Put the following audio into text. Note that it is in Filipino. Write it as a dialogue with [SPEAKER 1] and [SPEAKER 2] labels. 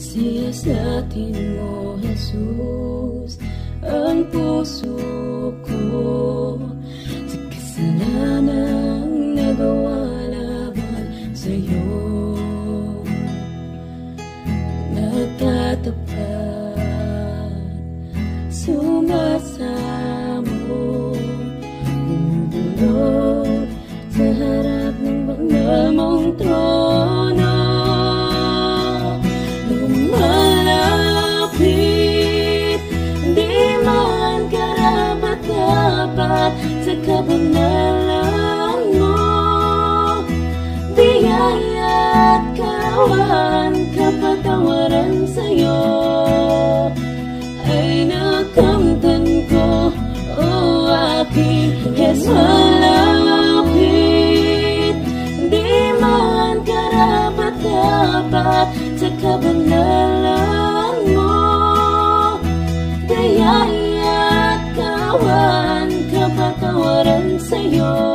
[SPEAKER 1] Siya sa atin mo, Jesus Ang puso ko. Sa kasalanang nagawa laban sa'yo Nagtatapat Sumasamo Bumubulot karapat-dapat Sa kabanalan mo. Biyaya at kawan Kapatawaran sa'yo. Ay nakamtan ko O aking Yes, Di man karapat-dapat Sa kabanalan Kapatawaran sa'yo